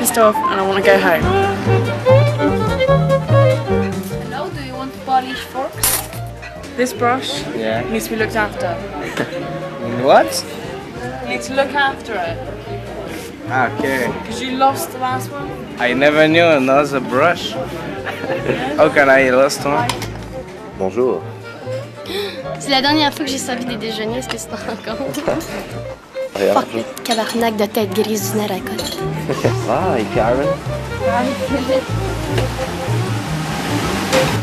pissed off and I want to go home. Hello, do you want to polish forks? This brush Yeah. needs to be looked after. What? You need to look after it Okay. because you lost the last one? I never knew another brush. How can I lost one? Bonjour. C'est la dernière fois que j'ai servi des déjeuners, est-ce que tu t'en rends compte? Regarde. Fuck le cabarnak de tête grise du Naracotte. Hi, Karen.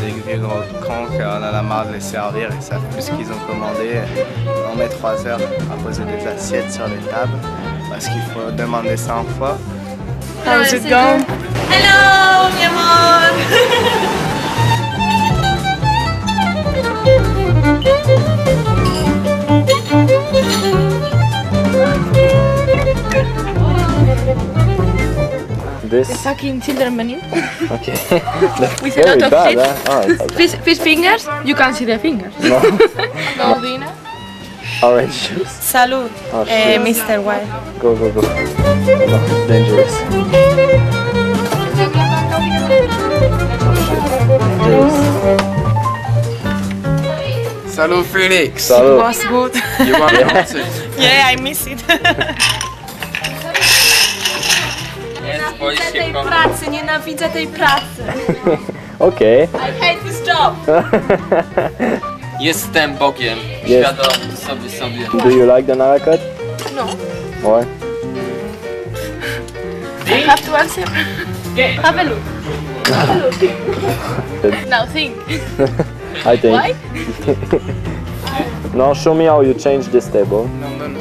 Des vieux gros cons qu'on a la marre de les servir, ils savent plus ce qu'ils ont commandé. On met trois heures à poser des assiettes sur les tables parce qu'il faut demander 100 fois. How's it going? Hello, This. Fucking children menu. Okay. With a Very lot of bad, shit. huh? Oh. Fish, fish fingers, you can't see their fingers. No. Goldina. Orange juice. Salud, Oh, eh, shit. Mr. White. Go, go, go. No, it's dangerous. Salut Félix! Salut. Was good. You want to yeah, I miss it. Nienawidzę tej pracy, nienawidzę tej pracy. Okay. I hate this job. Jestem Bogiem, Jest. świadom sobie sobie. Do you like the Narakat? No. Why? I have to answer. Have a look. Have a look. now think. I think. Why? No, show me how you change this table. No, no, no,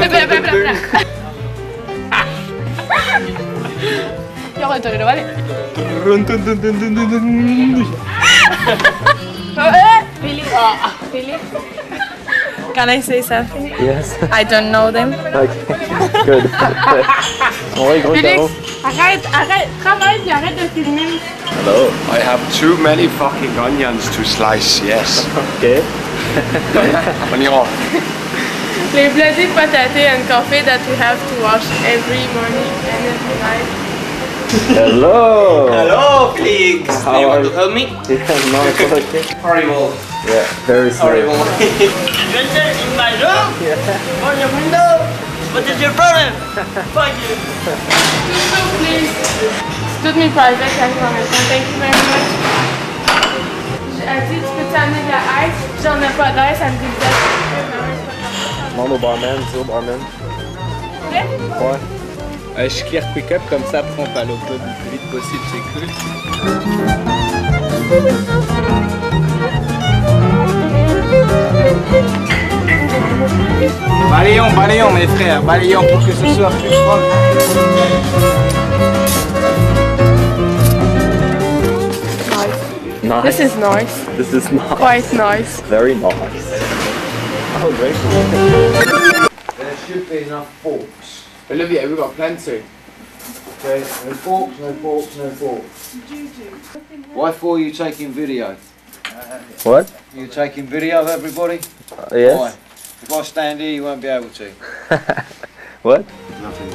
Espera, espera, espera. Yo hago el torero, ¿vale? Billy. Billy. Can I say something? yes. I don't know them. Okay. Good. Ouais, gros Félix, carreau. arrête, arrête, travaille arrête de filmer. Hello. I have too many fucking onions to slice, yes. Okay. On y va. Les bloody patates and coffee that we have to wash every morning and every night. Hello. Hello, Felix! How Do you are want you? to help me? Yeah, no, it's okay. Horrible. Yeah, very sorry. Horrible. Enter in my room? On your window? What is your problem? Fuck you. So please, do me private and permission. Thank you very much. Elle dit, tu peux t'amener de la ice? J'en ai pas d'ice, elle me dit that. Demande au barman, dis au barman. Ouais? Ouais. Euh, je clear quick up comme ça, après on peut aller au club le plus vite possible, c'est cool. Balayons, balayons mes frères, balayons pour que ce soit plus propre. Nice. This is nice. This is nice. Quite nice. Very nice. Oh, great. There should be enough forks. Olivia, we've got plenty. Okay, no forks, no forks, no forks. Why for you taking video? What? You taking video of everybody? Uh, yes? Why? If I stand here, you won't be able to. What? Nothing.